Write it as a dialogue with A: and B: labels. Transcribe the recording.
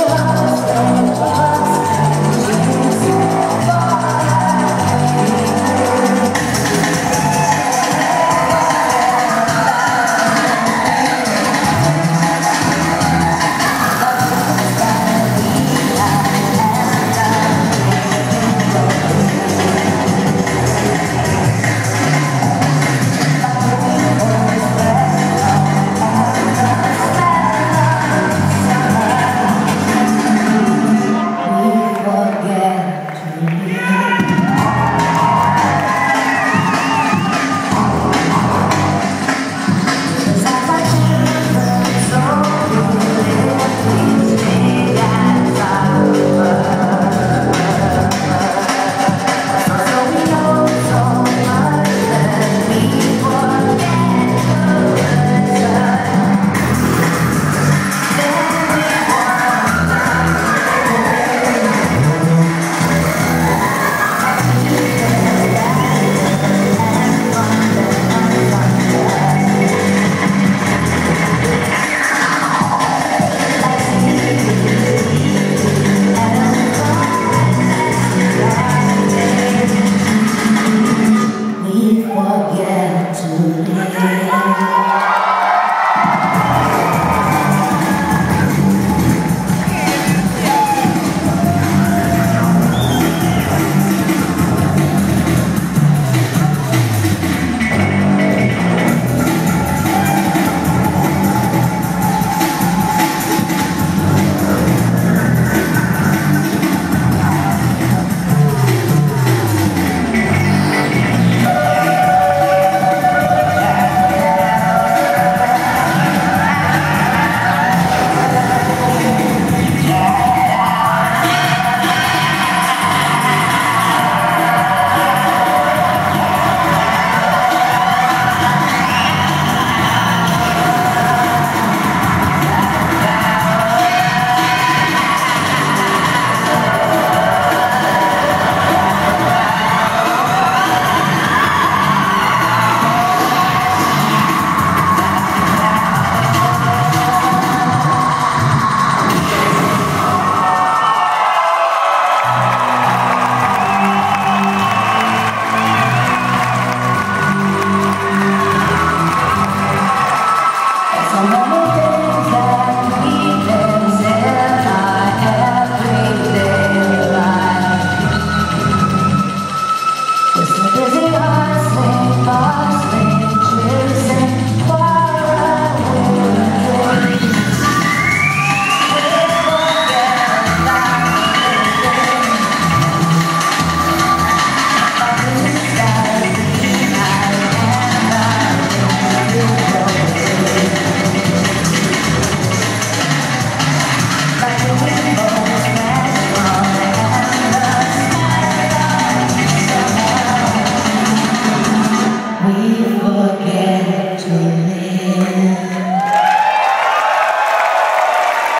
A: I'm stand by